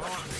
Hold on.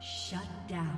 Shut down.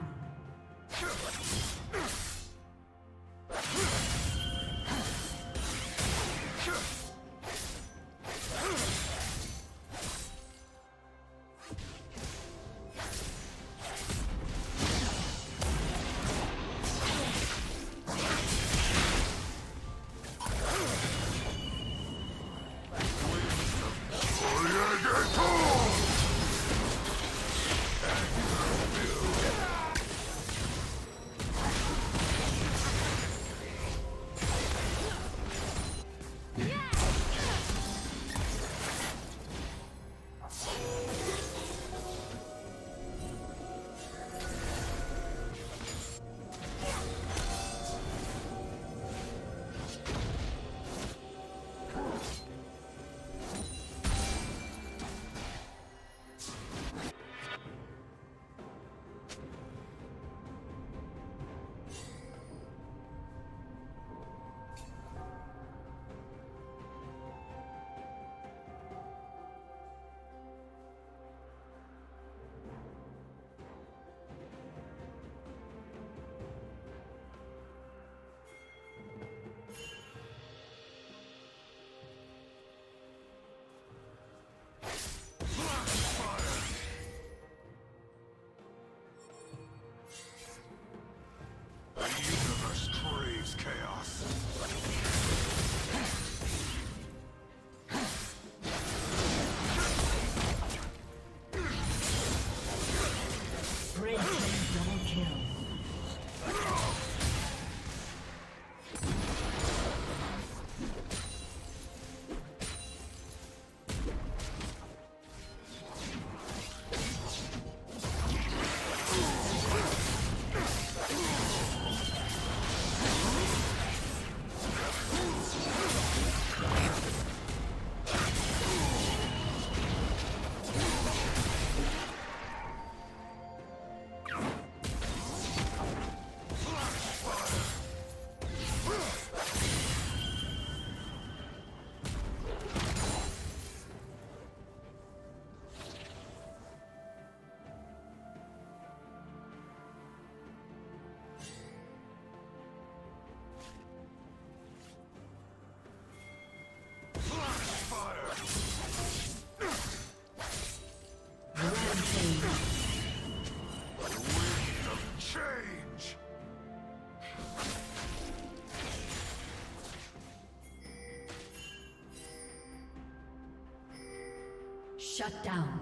Shut down.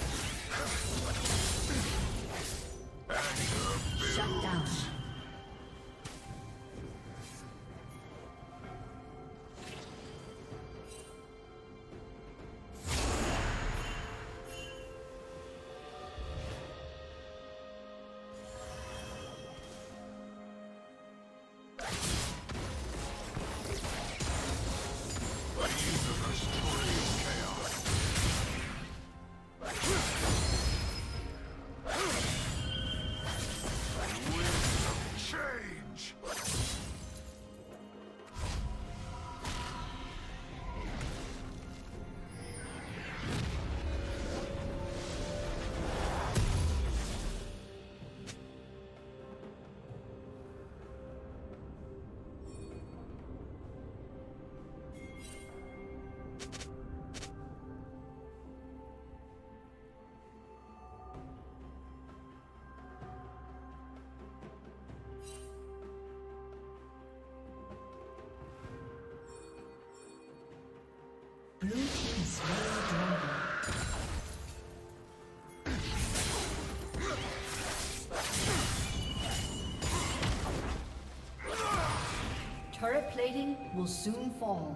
Will soon fall.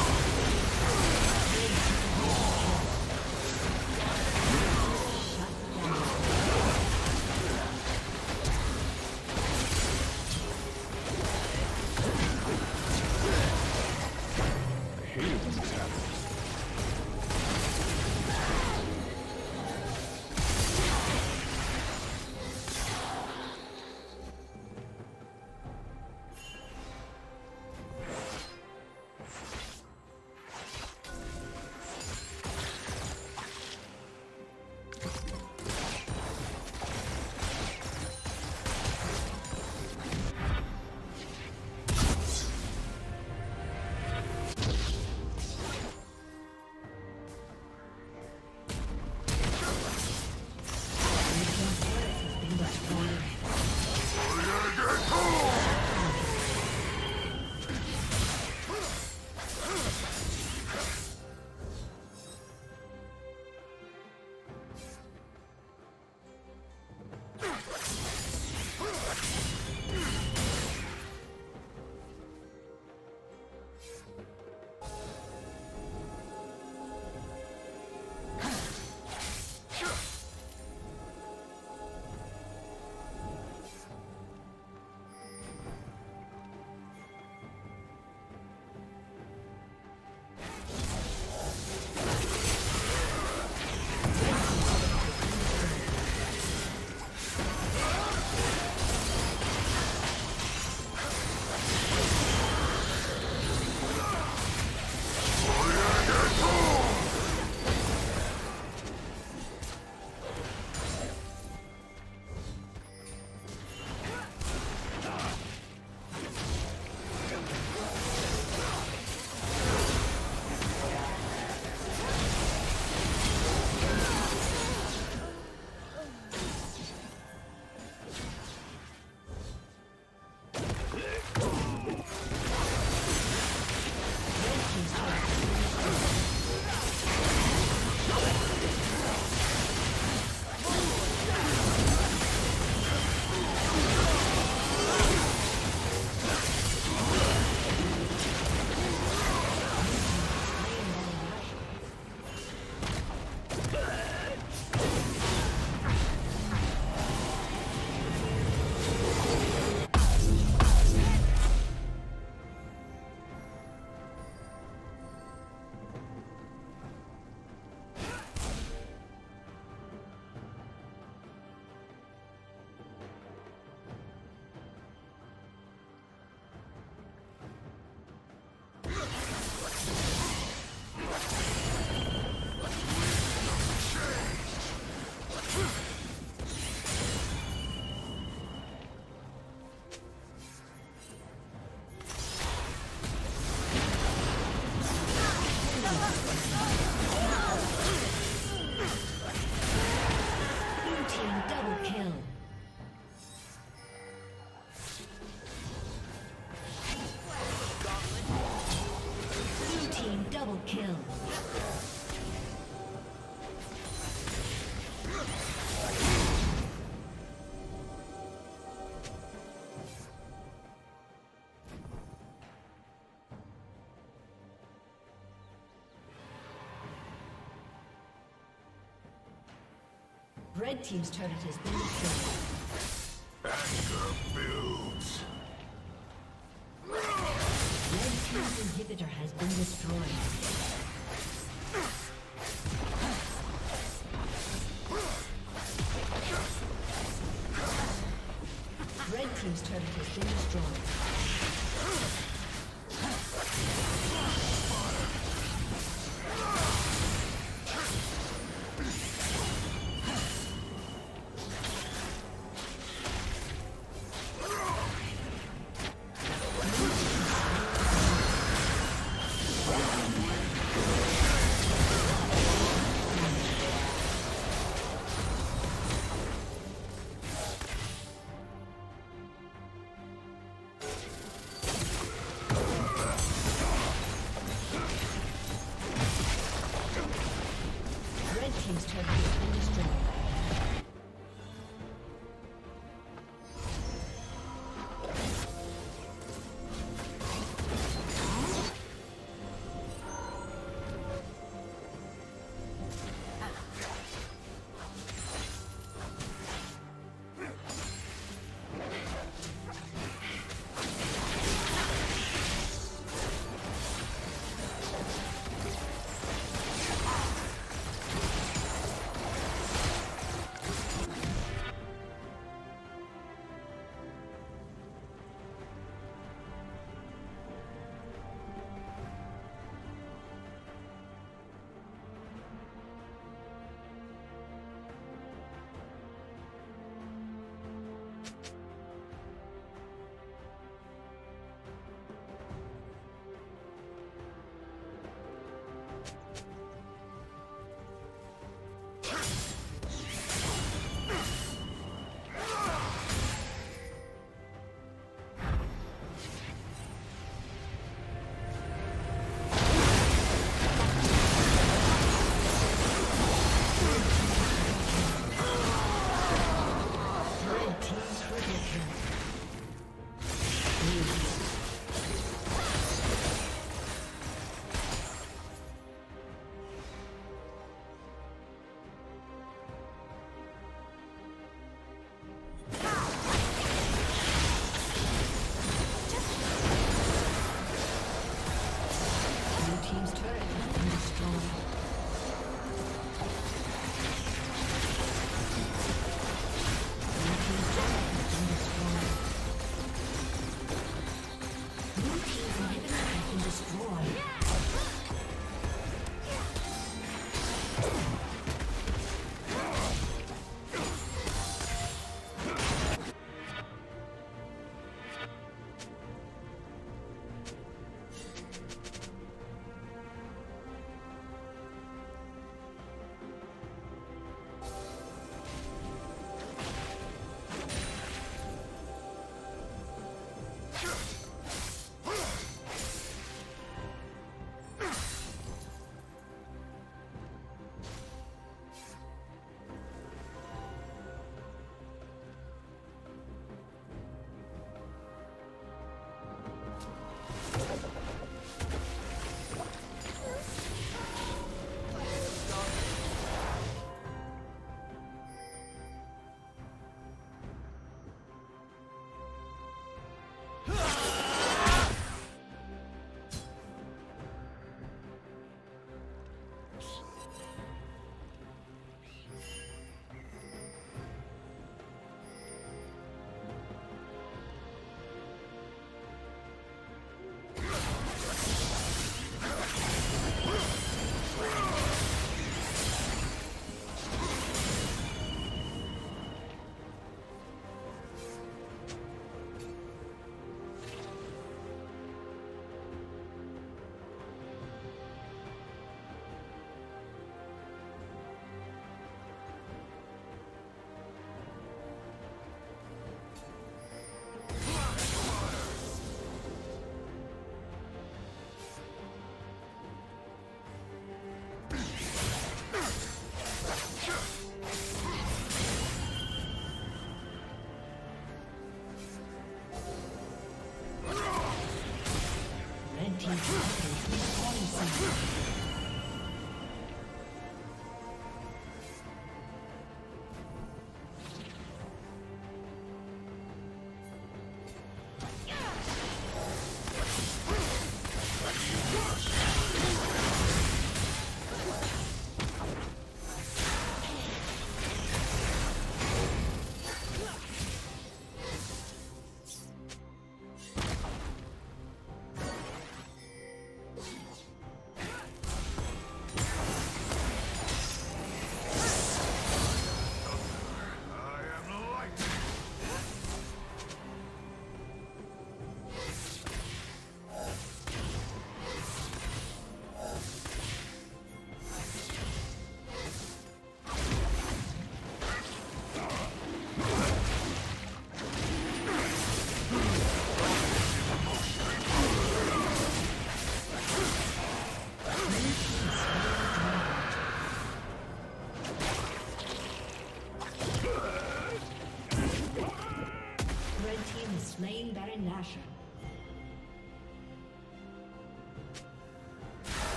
Red Team's turret has been destroyed. Anger builds. Red Team's inhibitor has been destroyed. Been destroyed.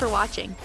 For watching.